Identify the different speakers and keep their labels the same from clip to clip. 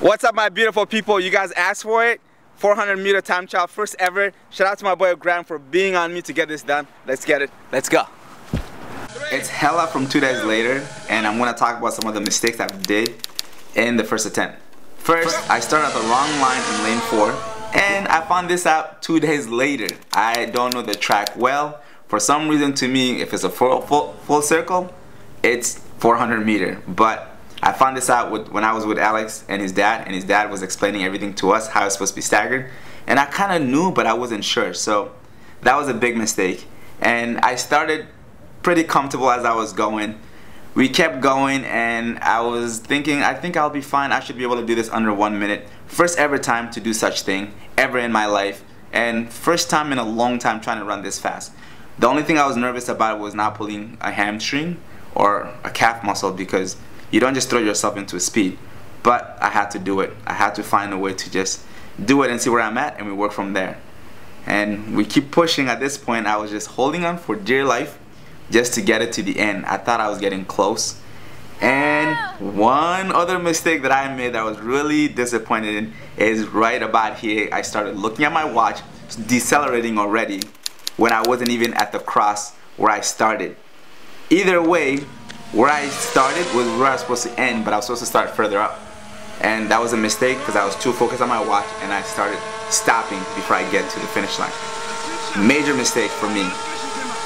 Speaker 1: What's up my beautiful people? You guys asked for it. 400 meter time trial, first ever. Shout out to my boy Graham for being on me to get this done. Let's get it. Let's go. It's Hellah from two days later and I'm gonna talk about some of the mistakes I did in the first attempt. First, I started at the wrong line in lane four and I found this out two days later. I don't know the track well. For some reason to me, if it's a full, full, full circle, it's 400 meter. But I found this out with, when I was with Alex and his dad, and his dad was explaining everything to us, how it's supposed to be staggered. And I kind of knew, but I wasn't sure. So that was a big mistake. And I started pretty comfortable as I was going. We kept going and I was thinking, I think I'll be fine. I should be able to do this under one minute. First ever time to do such thing ever in my life. And first time in a long time trying to run this fast. The only thing I was nervous about was not pulling a hamstring or a calf muscle because you don't just throw yourself into a speed. But I had to do it. I had to find a way to just do it and see where I'm at and we work from there. And we keep pushing at this point. I was just holding on for dear life just to get it to the end. I thought I was getting close. And one other mistake that I made that I was really disappointed in is right about here. I started looking at my watch, decelerating already when I wasn't even at the cross where I started. Either way, where I started was where I was supposed to end, but I was supposed to start further up. And that was a mistake because I was too focused on my watch and I started stopping before I get to the finish line. Major mistake for me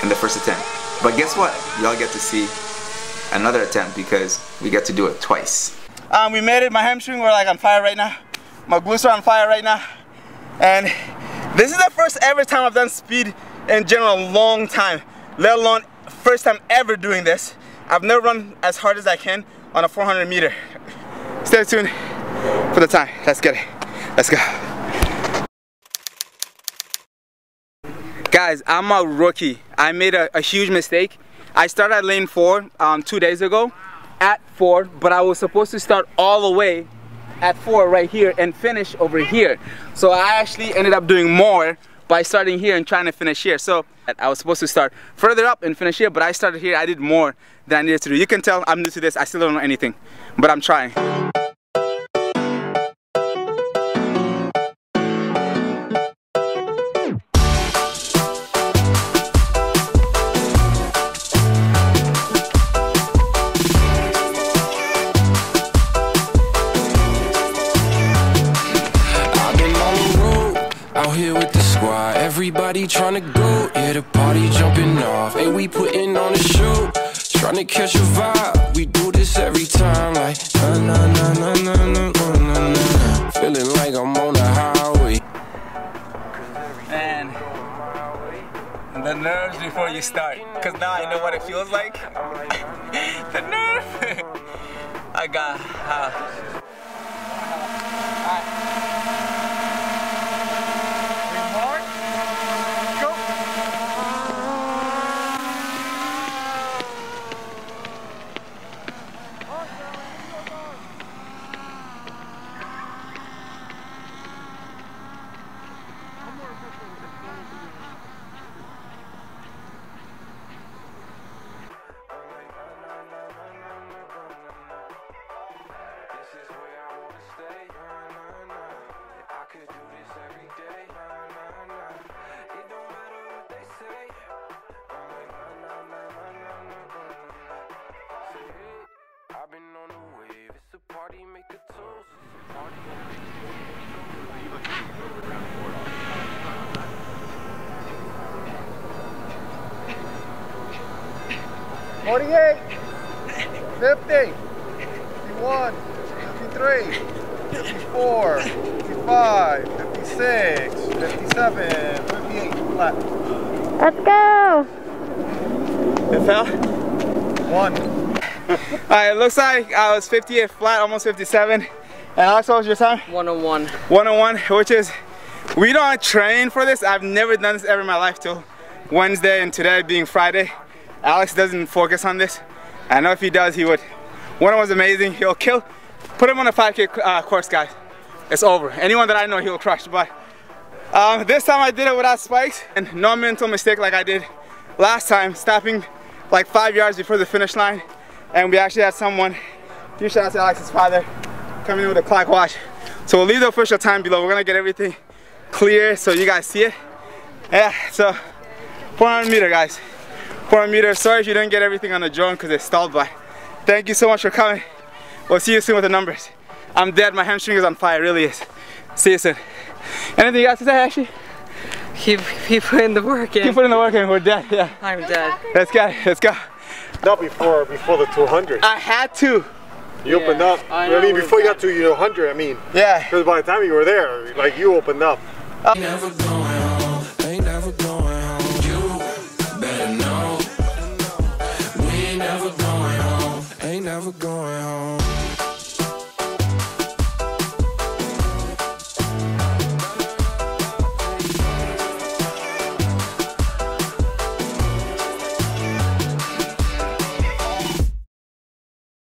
Speaker 1: in the first attempt. But guess what? Y'all get to see another attempt because we get to do it twice. Um, we made it. My hamstring were like on fire right now. My glutes are on fire right now. And this is the first ever time I've done speed in general a long time, let alone first time ever doing this. I've never run as hard as I can on a 400 meter. Stay tuned for the time. Let's get it. Let's go. Guys, I'm a rookie. I made a, a huge mistake. I started at lane four um, two days ago at four, but I was supposed to start all the way at four right here and finish over here. So I actually ended up doing more by starting here and trying to finish here. So I was supposed to start further up and finish here, but I started here. I did more than I needed to do. You can tell I'm new to this. I still don't know anything, but I'm trying.
Speaker 2: Why everybody trying to go, yeah, the party jumping off. And we putting on a show, trying to catch a vibe. We do this every time, like na na na na na na na na. Feeling like I'm on the highway.
Speaker 1: And the nerves before you start, cause now I know what it feels like. the nerve. I got. Uh,
Speaker 3: Forty-eight, fifty, fifty-one, fifty-three, fifty-four, fifty-five, fifty-six, fifty-seven, fifty-eight. Flat.
Speaker 4: Let's go.
Speaker 1: It fell?
Speaker 3: One.
Speaker 1: Alright, it looks like I was 58 flat, almost 57. And Alex, what was your time?
Speaker 5: 101.
Speaker 1: 101, which is, we don't train for this. I've never done this ever in my life till Wednesday and today being Friday. Alex doesn't focus on this. I know if he does, he would. One was amazing. He'll kill, put him on a 5K uh, course, guys. It's over. Anyone that I know, he'll crush. But um, this time I did it without spikes and no mental mistake like I did last time, stopping like five yards before the finish line. And we actually had someone, huge shout out to Alex's father, coming in with a clock watch. So we'll leave the official time below. We're gonna get everything clear so you guys see it. Yeah, so 400 meter guys. 400 meter. Sorry if you didn't get everything on the drone because it stalled by. Thank you so much for coming. We'll see you soon with the numbers. I'm dead. My hamstring is on fire. It really is. See you soon. Anything you got to say, Ashley?
Speaker 5: Keep, keep putting the work in.
Speaker 1: Keep putting the work in. We're dead. Yeah.
Speaker 5: I'm dead.
Speaker 1: Let's go. Let's go.
Speaker 3: Not before before the 200.
Speaker 1: I had to.
Speaker 3: You opened up.
Speaker 5: I
Speaker 3: I, mean, before you got to you know 100, I mean,
Speaker 1: Yeah.
Speaker 3: because by the time you were there, like you opened up.
Speaker 2: Ain't